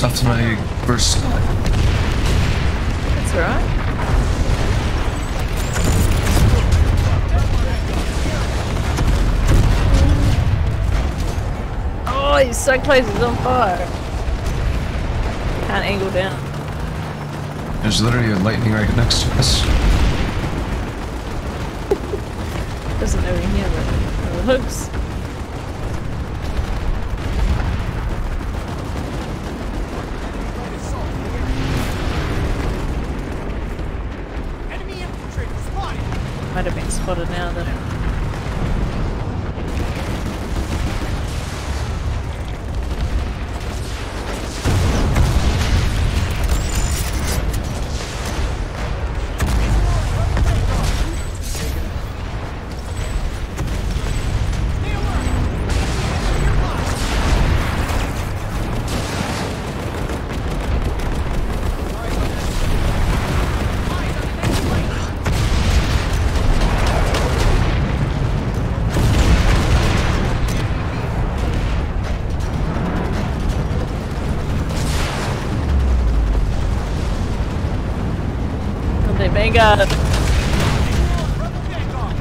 a lot more stuff than I first thought. That's alright. Oh, he's so close, he's on fire. Can't angle down. There's literally a lightning right next to us. Doesn't know we're here, but the hooks. Enemy infiltrator spotted. Might have been spotted now though. Sunday Vanguard. Rebel Vanguard.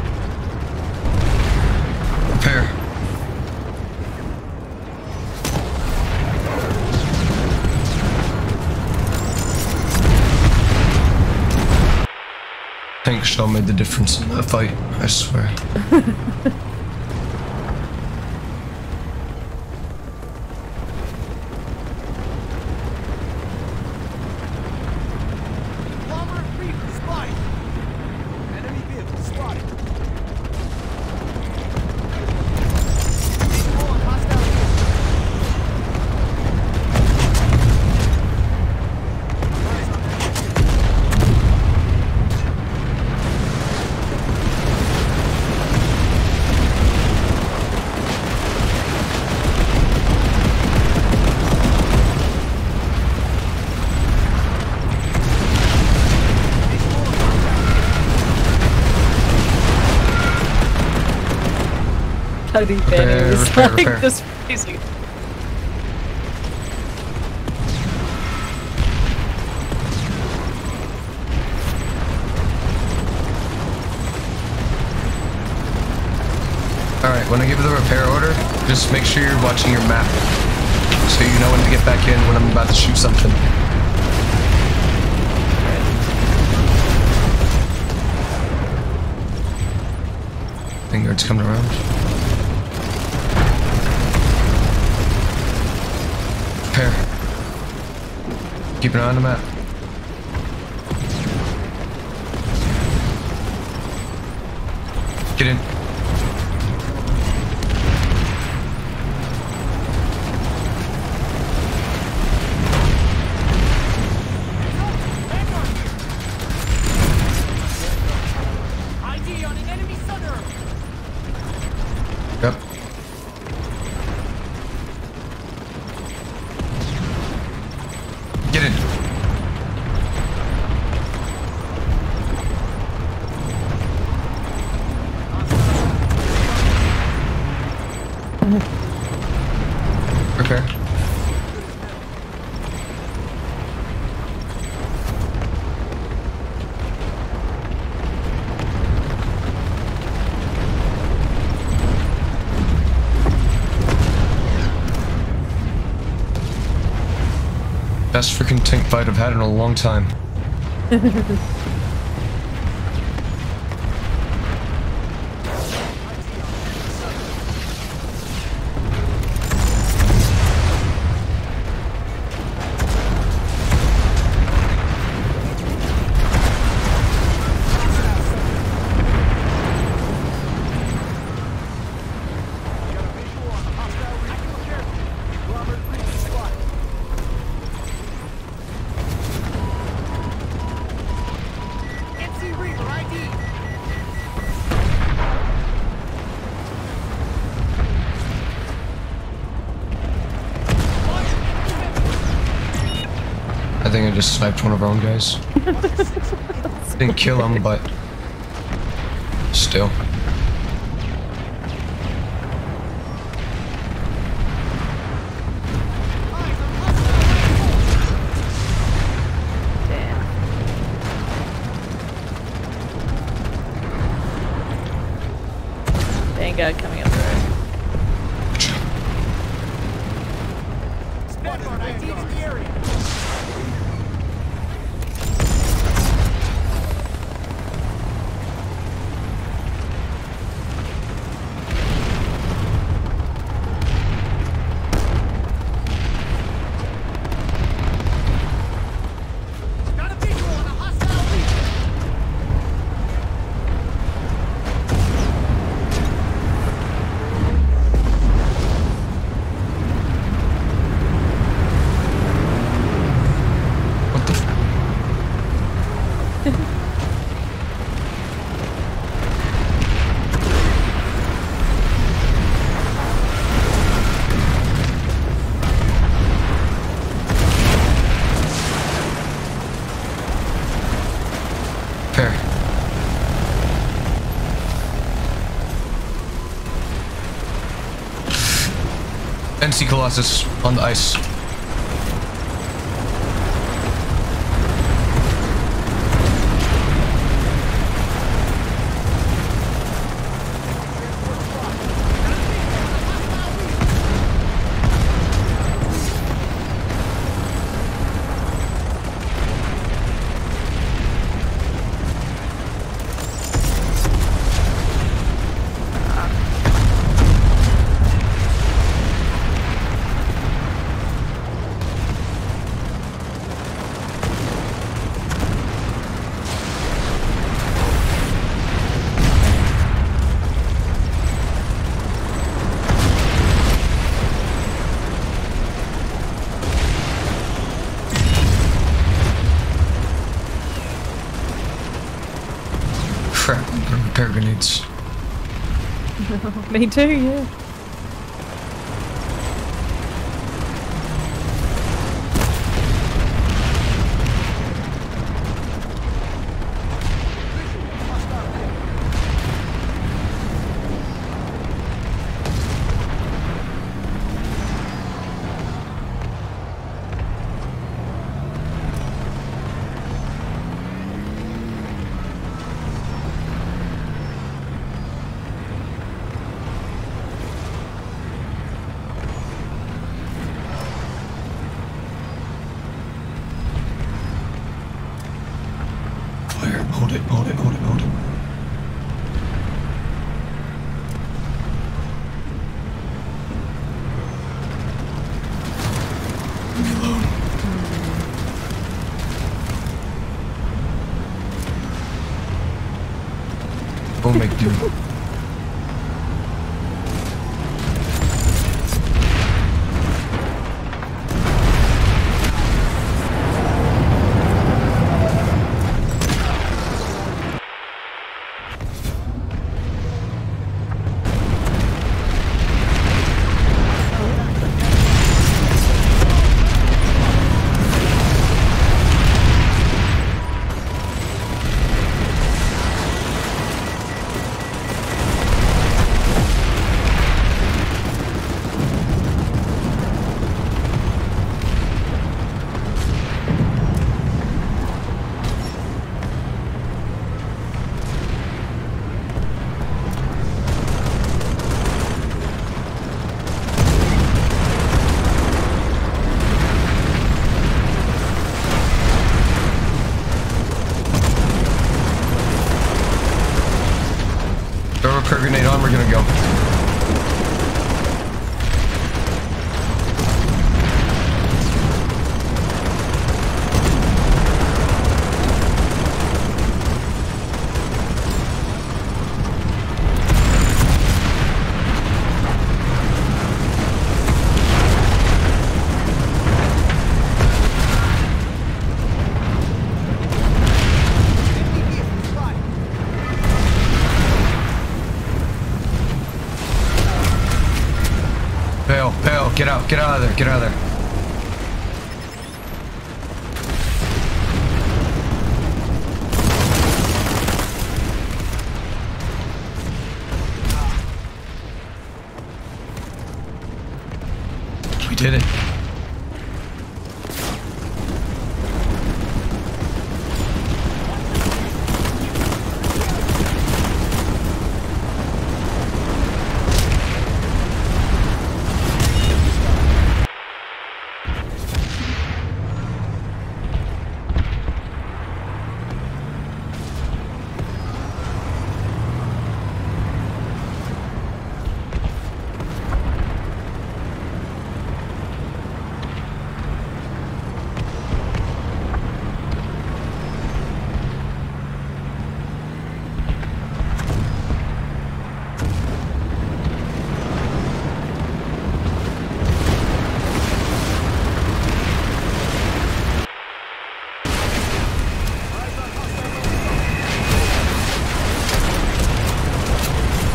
Repair. Tank shell made the difference in that fight, I swear. Bomber and Reaper spotted. Enemy vehicle spotted. Visual on hostile vehicle. Eyes on the next vehicle. Cody Repair, Fanning was repair, like repair. this crazy. Alright, when I give you the repair order, just make sure you're watching your map. So you know when to get back in when I'm about to shoot something. Vanguard's coming around. Repair. Keep an eye on the map. Get in. Best freaking tank fight I've had in a long time. just sniped one of our own guys. Didn't kill him, but still. Colossus on the ice. Crap, grenades. Me too, yeah. Clear. Hold it, hold it, hold it, hold it. Reload. We'll make do. Get out, of there, get out of there. We did it.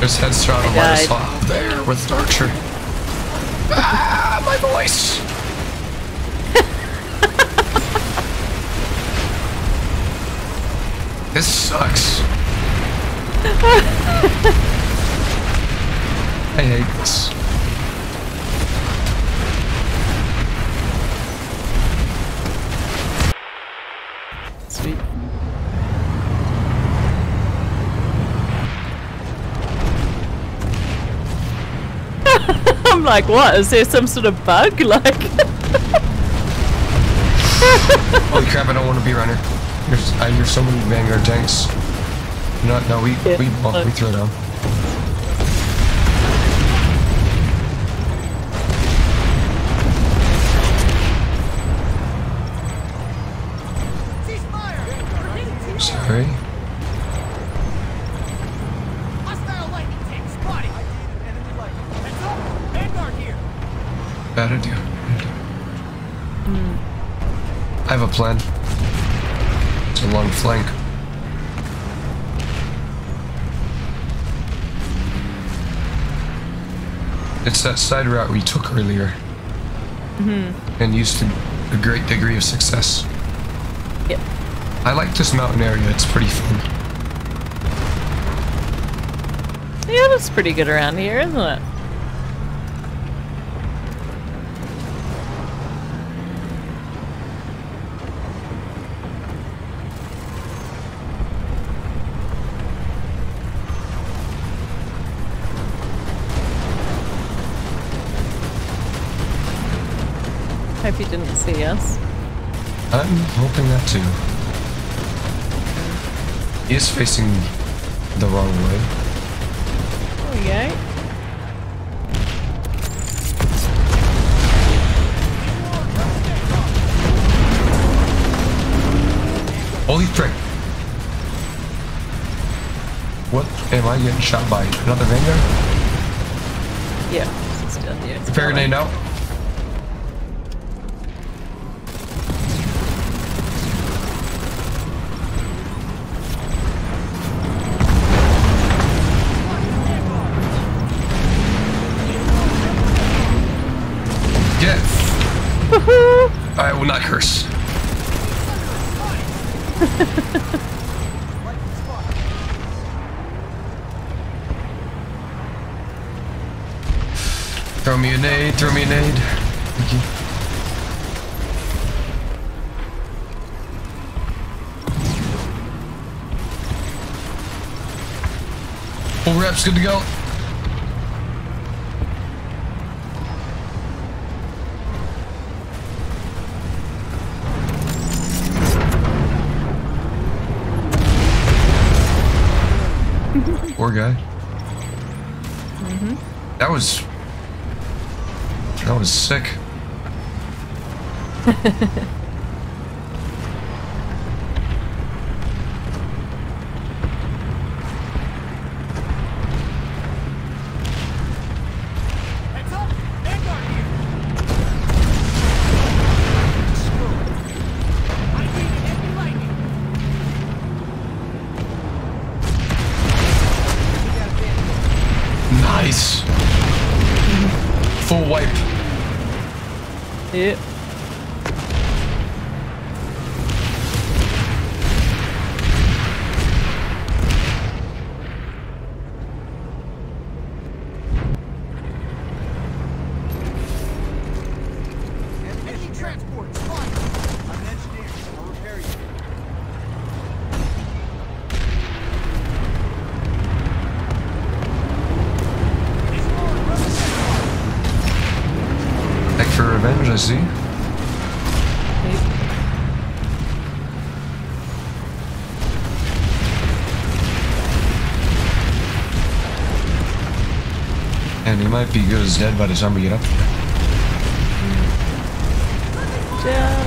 There's headshot on I my there with Archer. Ah, my voice. this sucks. I hate this. I'm like, what? Is there some sort of bug? Like, Holy crap! I don't want to be runner. There's, I hear so many Vanguard tanks. No, no, we Yeah, we well, we throw down. Sorry. Bad idea. Hmm. I have a plan. It's a long flank. It's that side route we took earlier. Mm-hmm. And used to a great degree of success. yep. I like this mountain area, it's pretty fun. Yeah, it's pretty good around here, isn't it? Hope you didn't see us. I'm hoping that too. He is facing the wrong way. There we go. Holy frick! What am I getting shot by? Another Vanguard? Yeah, it's done. Yeah, it's Prepare going. grenade out. Get! I will not curse. Throw me a nade, throw me a nade. Thank you. Full reps, good to go. Poor guy. Mm-hmm. That was. That was sick. Nice. Full wipe. Yep. Enemy transport spotted! I'm an engineer. I'll repair you. He's on, brother. Back for revenge, I see. And he might be good as dead by the time we get up. Yeah.